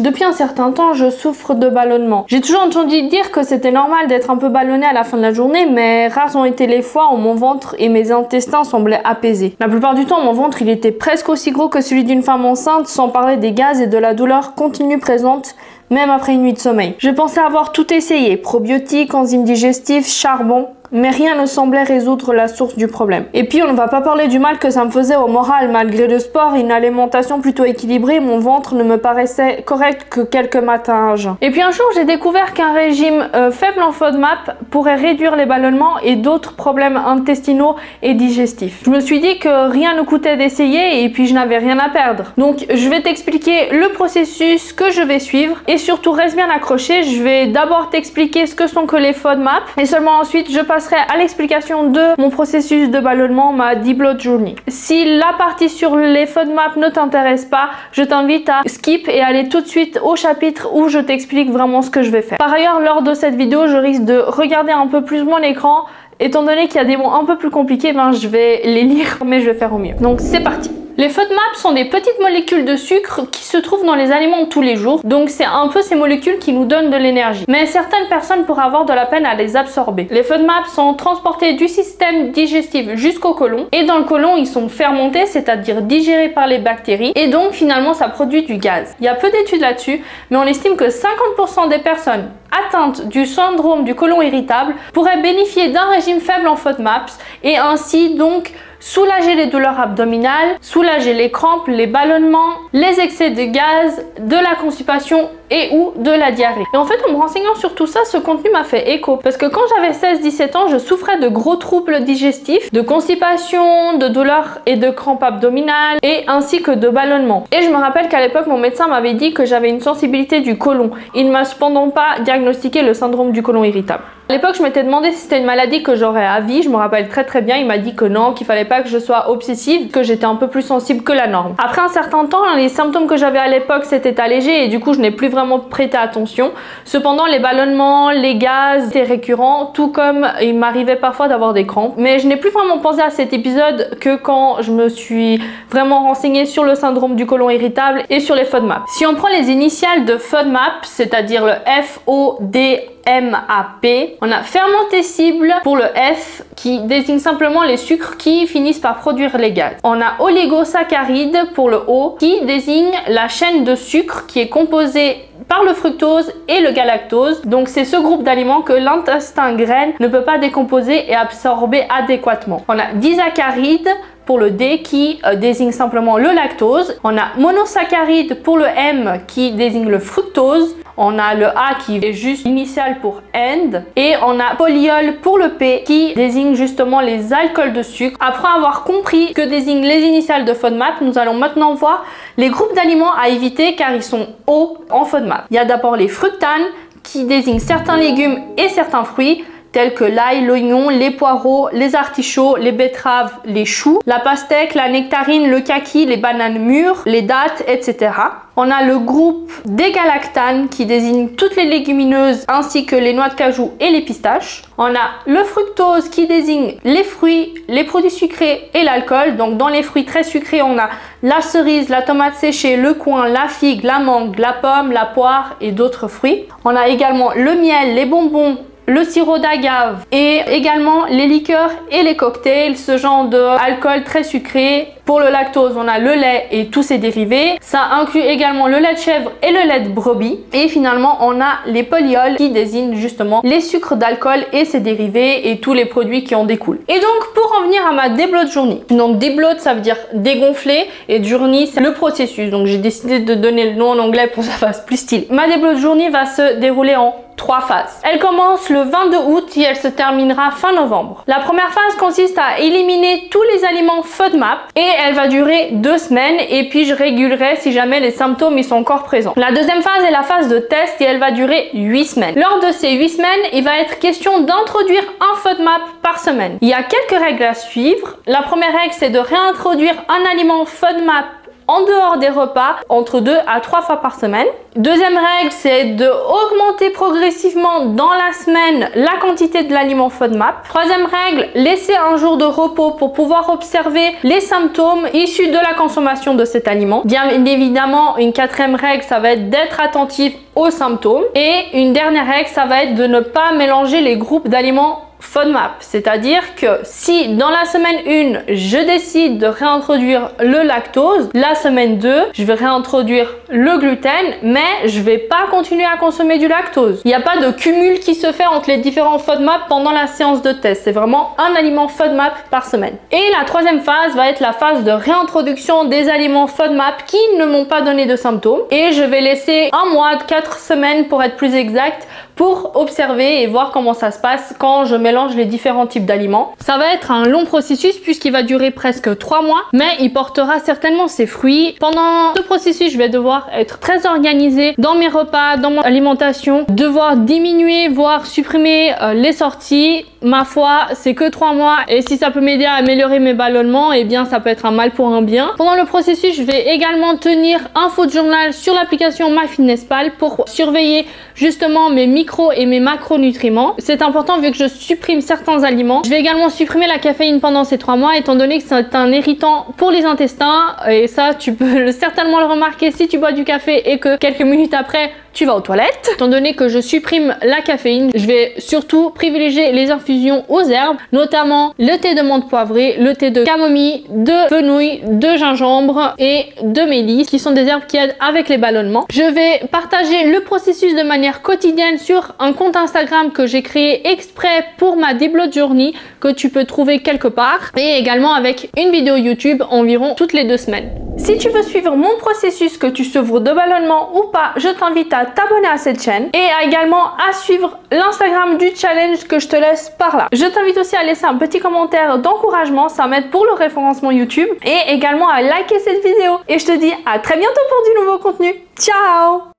Depuis un certain temps, je souffre de ballonnement. J'ai toujours entendu dire que c'était normal d'être un peu ballonné à la fin de la journée, mais rares ont été les fois où mon ventre et mes intestins semblaient apaisés. La plupart du temps, mon ventre, il était presque aussi gros que celui d'une femme enceinte, sans parler des gaz et de la douleur continue présente même après une nuit de sommeil. Je pensais avoir tout essayé, probiotiques, enzymes digestifs, charbon, mais rien ne semblait résoudre la source du problème. Et puis on ne va pas parler du mal que ça me faisait au moral, malgré le sport une alimentation plutôt équilibrée, mon ventre ne me paraissait correct que quelques matins Et puis un jour j'ai découvert qu'un régime euh, faible en FODMAP pourrait réduire les ballonnements et d'autres problèmes intestinaux et digestifs. Je me suis dit que rien ne coûtait d'essayer et puis je n'avais rien à perdre. Donc je vais t'expliquer le processus que je vais suivre et surtout reste bien accroché, je vais d'abord t'expliquer ce que sont que les FODMAP et seulement ensuite je passe à l'explication de mon processus de ballonnement, ma Blood Journey. Si la partie sur les FODMAP ne t'intéresse pas, je t'invite à skip et aller tout de suite au chapitre où je t'explique vraiment ce que je vais faire. Par ailleurs, lors de cette vidéo, je risque de regarder un peu plus mon écran. Étant donné qu'il y a des mots un peu plus compliqués, ben, je vais les lire, mais je vais faire au mieux. Donc c'est parti les FODMAP sont des petites molécules de sucre qui se trouvent dans les aliments tous les jours, donc c'est un peu ces molécules qui nous donnent de l'énergie. Mais certaines personnes pourraient avoir de la peine à les absorber. Les FODMAP sont transportés du système digestif jusqu'au côlon, et dans le côlon ils sont fermentés, c'est-à-dire digérés par les bactéries, et donc finalement ça produit du gaz. Il y a peu d'études là-dessus, mais on estime que 50% des personnes atteintes du syndrome du côlon irritable pourraient bénéficier d'un régime faible en FODMAPs, et ainsi donc soulager les douleurs abdominales, soulager les crampes, les ballonnements, les excès de gaz, de la constipation et ou de la diarrhée. Et en fait, en me renseignant sur tout ça, ce contenu m'a fait écho. Parce que quand j'avais 16-17 ans, je souffrais de gros troubles digestifs, de constipation, de douleurs et de crampes abdominales, et ainsi que de ballonnements. Et je me rappelle qu'à l'époque, mon médecin m'avait dit que j'avais une sensibilité du côlon. Il ne m'a cependant pas diagnostiqué le syndrome du côlon irritable. À l'époque, je m'étais demandé si c'était une maladie que j'aurais à vie. Je me rappelle très très bien. Il m'a dit que non, qu'il fallait pas que je sois obsessive, que j'étais un peu plus sensible que la norme. Après un certain temps, les symptômes que j'avais à l'époque s'étaient allégés et du coup, je n'ai plus vraiment prêté attention. Cependant, les ballonnements, les gaz étaient récurrents, tout comme il m'arrivait parfois d'avoir des crampes. Mais je n'ai plus vraiment pensé à cet épisode que quand je me suis vraiment renseignée sur le syndrome du côlon irritable et sur les FODMAP. Si on prend les initiales de FODMAP, c'est-à-dire le F, O, D, MAP. On a fermenté cible pour le F qui désigne simplement les sucres qui finissent par produire les gaz. On a oligosaccharide pour le O qui désigne la chaîne de sucre qui est composée par le fructose et le galactose. Donc c'est ce groupe d'aliments que l'intestin graine ne peut pas décomposer et absorber adéquatement. On a disaccharide pour le D qui euh, désigne simplement le lactose. On a monosaccharide pour le M qui désigne le fructose. On a le A qui est juste initial pour end. Et on a polyol pour le P qui désigne justement les alcools de sucre. Après avoir compris que désignent les initiales de FODMAP, nous allons maintenant voir les groupes d'aliments à éviter car ils sont hauts en FODMAP. Il y a d'abord les fructanes qui désignent certains légumes et certains fruits tels que l'ail, l'oignon, les poireaux, les artichauts, les betteraves, les choux, la pastèque, la nectarine, le kaki, les bananes mûres, les dattes, etc. On a le groupe des galactanes qui désigne toutes les légumineuses ainsi que les noix de cajou et les pistaches. On a le fructose qui désigne les fruits, les produits sucrés et l'alcool. Donc dans les fruits très sucrés, on a la cerise, la tomate séchée, le coin, la figue, la mangue, la pomme, la poire et d'autres fruits. On a également le miel, les bonbons, le sirop d'agave et également les liqueurs et les cocktails, ce genre d'alcool très sucré. Pour le lactose, on a le lait et tous ses dérivés. Ça inclut également le lait de chèvre et le lait de brebis. Et finalement, on a les polyols qui désignent justement les sucres d'alcool et ses dérivés et tous les produits qui en découlent. Et donc, pour en venir à ma débloat journée. Donc, débloat, ça veut dire dégonfler et journey, c'est le processus. Donc, j'ai décidé de donner le nom en anglais pour que ça fasse plus style. Ma débloat journée va se dérouler en trois phases. Elle commence le 22 août et elle se terminera fin novembre. La première phase consiste à éliminer tous les aliments FODMAP et elle va durer deux semaines et puis je régulerai si jamais les symptômes y sont encore présents. La deuxième phase est la phase de test et elle va durer 8 semaines. Lors de ces 8 semaines, il va être question d'introduire un FODMAP par semaine. Il y a quelques règles à suivre. La première règle, c'est de réintroduire un aliment FODMAP en dehors des repas entre 2 à 3 fois par semaine. Deuxième règle, c'est de augmenter progressivement dans la semaine la quantité de l'aliment FODMAP. Troisième règle, laisser un jour de repos pour pouvoir observer les symptômes issus de la consommation de cet aliment. Bien évidemment, une quatrième règle, ça va être d'être attentif aux symptômes. Et une dernière règle, ça va être de ne pas mélanger les groupes d'aliments FODMAP, c'est-à-dire que si dans la semaine 1, je décide de réintroduire le lactose, la semaine 2, je vais réintroduire le gluten, mais je vais pas continuer à consommer du lactose. Il n'y a pas de cumul qui se fait entre les différents FODMAP pendant la séance de test. C'est vraiment un aliment FODMAP par semaine. Et la troisième phase va être la phase de réintroduction des aliments FODMAP qui ne m'ont pas donné de symptômes. Et je vais laisser un mois, quatre semaines pour être plus exact, pour observer et voir comment ça se passe quand je mélange les différents types d'aliments. Ça va être un long processus puisqu'il va durer presque 3 mois, mais il portera certainement ses fruits. Pendant ce processus, je vais devoir être très organisée dans mes repas, dans mon alimentation, devoir diminuer, voire supprimer euh, les sorties. Ma foi, c'est que 3 mois et si ça peut m'aider à améliorer mes ballonnements, eh bien ça peut être un mal pour un bien. Pendant le processus, je vais également tenir un food journal sur l'application MyFitnessPal pour surveiller justement mes micro et mes macronutriments. C'est important vu que je supprime certains aliments. Je vais également supprimer la caféine pendant ces trois mois étant donné que c'est un irritant pour les intestins et ça tu peux certainement le remarquer si tu bois du café et que quelques minutes après tu vas aux toilettes. Étant donné que je supprime la caféine, je vais surtout privilégier les infusions aux herbes, notamment le thé de menthe poivrée, le thé de camomille, de fenouil, de gingembre et de mélisse, qui sont des herbes qui aident avec les ballonnements. Je vais partager le processus de manière quotidienne sur un compte Instagram que j'ai créé exprès pour ma Deblood Journey, que tu peux trouver quelque part, et également avec une vidéo YouTube environ toutes les deux semaines. Si tu veux suivre mon processus, que tu souffres de ballonnement ou pas, je t'invite à t'abonner à cette chaîne et également à suivre l'Instagram du challenge que je te laisse par là. Je t'invite aussi à laisser un petit commentaire d'encouragement, ça m'aide pour le référencement YouTube et également à liker cette vidéo. Et je te dis à très bientôt pour du nouveau contenu. Ciao